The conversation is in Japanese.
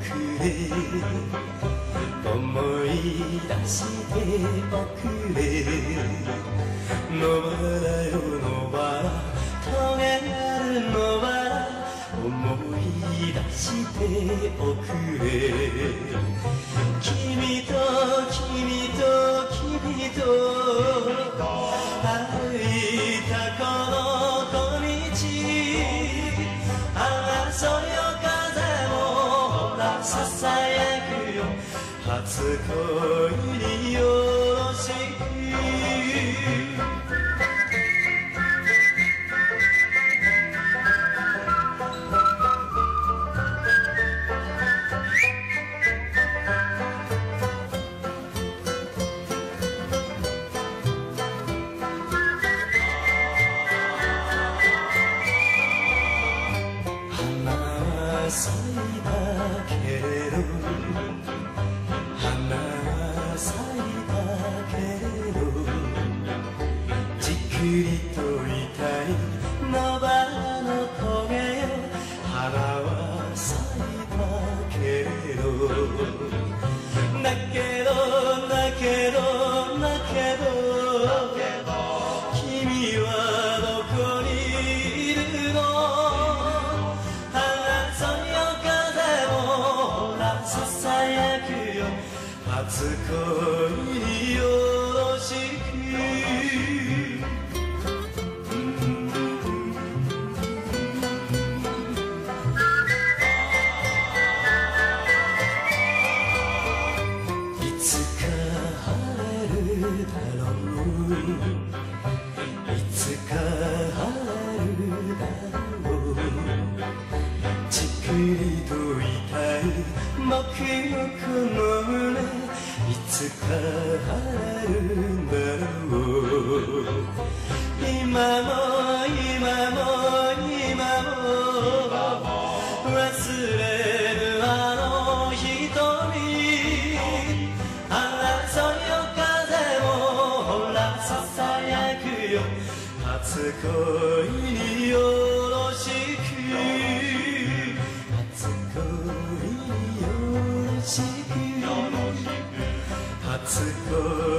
くれ思い出しておくれ。のばらよのはらめげあるのは思い出しておくれ。君ささやくよ。初恋によろしいりといたい。野原の棘よ花は咲いたけれど。だけどだけどだけど君はどこにいるの？花そよ風もほらささやくよ。初恋によ痛い僕のこの胸いつか晴れるんだろう今も今も今も忘れるあの瞳ああそよ風もほらささやくよ初恋に。よろしく初恋しく初恋